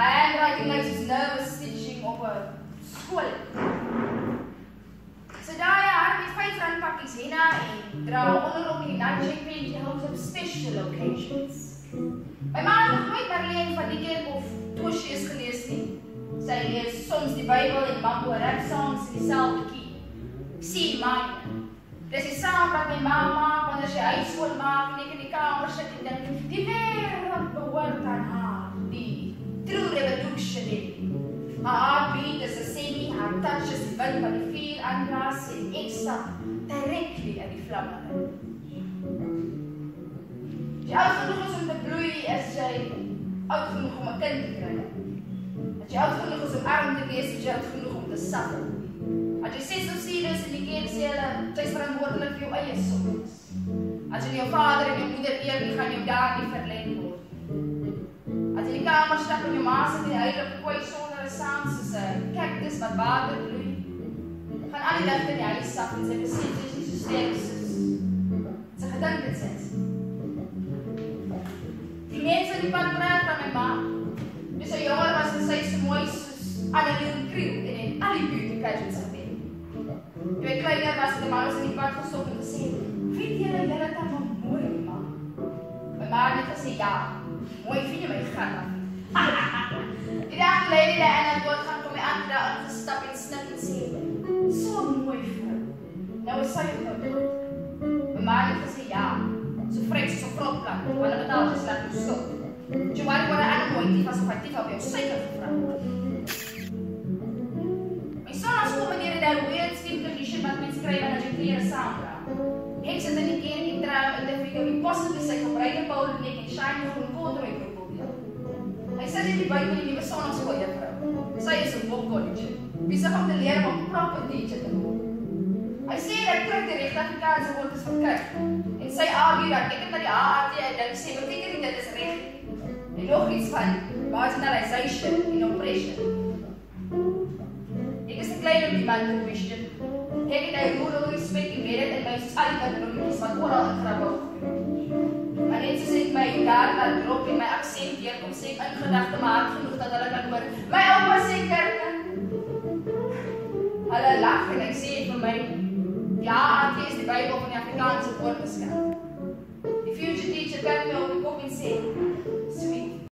handwriting lyk soos nervous stitching op 'n skool. So daai haar met vyf rand pakkies henna en dra onderop die nutcheck pen die house of special occasions. My ma het nooit Marlene van die kerk of Toshies gelees nie. Sy lees soms die Bybel en mambo rap songs in dieselfde key. Sien my. Dis die saam wat my ma maak wanneer sy huis skoon maak en ek in die kamer sit en dink die wêreld behoort aan haar. Die revolutionary. Haar heartbeat is a semi, haar touch is die wind van die vuur aanblaas en ek stap directly in die vlamme. Jy oud genoeg is om te bloei as jy oud genoeg om 'n kind te kry. As jy oud genoeg is om arm te wees, is jy oud genoeg om te suffer. As jy sê so serieus en die kind sê hulle, jy's verantwoordelik vir jou eie sondes. As jy jou vader en jou moeder eer, gaan jou daar nie verleng word. Stap en jou ma sit in die heilige kooi sonder 'n saam soos 'n cactus wat water bloei, gaan al die ligte in die huis sap en sy besef jy is nie so sterk soos sy gedink het sy is. Die mense in die pad praat van my ma. Dis sy jonger was en sy so mooi soos Annelien Kriel en het al die beauty pageants gewen. Toe ek kleiner was, het my ma ons in die pad gestop en gesê, "Weet julle julle het hom mooi, ma?" My ma het gesê, "Ja, mooi vind jy my gat." Aan daar ingestap en snik en sê, "So mooi vrou." Nou is sy ook dood. My ma het gesê, "Ja, so vrek so vrot plan, want hulle betaal jy slaap jou skuld." Jy wou word aan mooi, dit was op aktief op jou suiker gevra. My son as kom meneer daar weird skin condition wat mens kry wanneer jy klere saamdra. Ek sit in die kerk en trou in die video die possibly sy gebruikte Paul net en shine groen corduroy probeer. Hy sê dit by die nuwe sonnaskool juffrou. Sy Besig om te leer om proper teacher te word. Hy sê dat klink die regte Afrikaanse woord is verkeerd. En sy argue dat ek het met die HAT dink sê beteken nie dit is reg. En nog iets van marginalization en oppression. Ek is 'n klein die man te question. Ek het hy rural respect en weet dit en my is al die wat noem is wat oral gekrabbe. Maar net soos ek my daar laat drop en my aksent weer kom sê in gedagte maar hard genoeg dat hulle kan hoor. My ouma sê kerk. Hulle lag en ek sê vir my ja, dit is die Bybel van die Afrikaanse woordeskat.